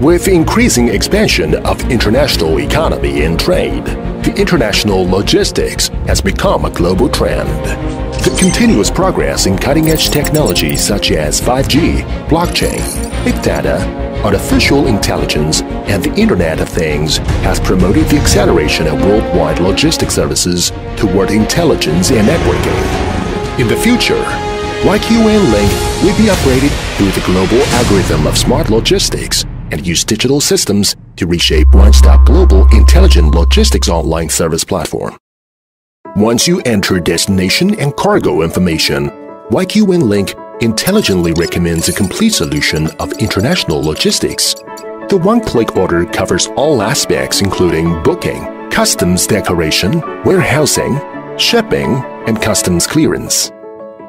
With increasing expansion of international economy and trade, the international logistics has become a global trend. The continuous progress in cutting-edge technologies such as 5G, blockchain, big data, artificial intelligence, and the Internet of Things has promoted the acceleration of worldwide logistic services toward intelligence and networking. In the future, YQN Link will be upgraded through the global algorithm of smart logistics and use digital systems to reshape one-stop global intelligent logistics online service platform. Once you enter destination and cargo information, YQN Link intelligently recommends a complete solution of international logistics. The one-click order covers all aspects including booking, customs declaration, warehousing, shipping, and customs clearance.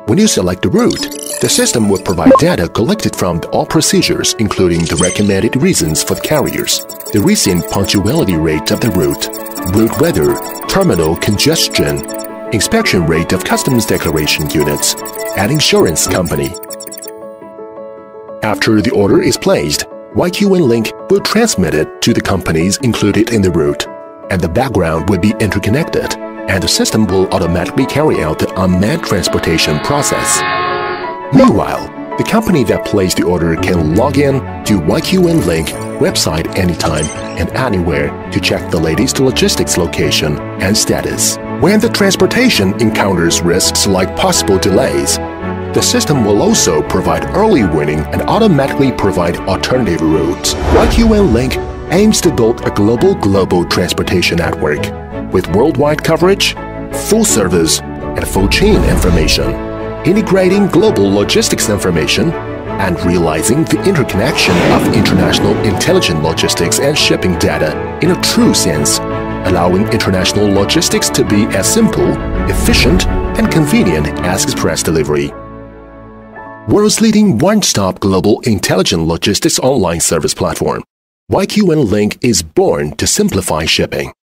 When you select a route, the system will provide data collected from all procedures including the recommended reasons for the carriers, the recent punctuality rate of the route, route weather, terminal congestion, inspection rate of customs declaration units, and insurance company. After the order is placed, YQN Link will transmit it to the companies included in the route, and the background will be interconnected and the system will automatically carry out the unmanned transportation process. Meanwhile, the company that placed the order can log in to YQN Link website anytime and anywhere to check the latest logistics location and status. When the transportation encounters risks like possible delays, the system will also provide early warning and automatically provide alternative routes. YQN Link aims to build a global global transportation network with worldwide coverage, full service, and full chain information, integrating global logistics information, and realizing the interconnection of international intelligent logistics and shipping data in a true sense, allowing international logistics to be as simple, efficient, and convenient as express delivery. World's leading one-stop global intelligent logistics online service platform, YQN Link is born to simplify shipping.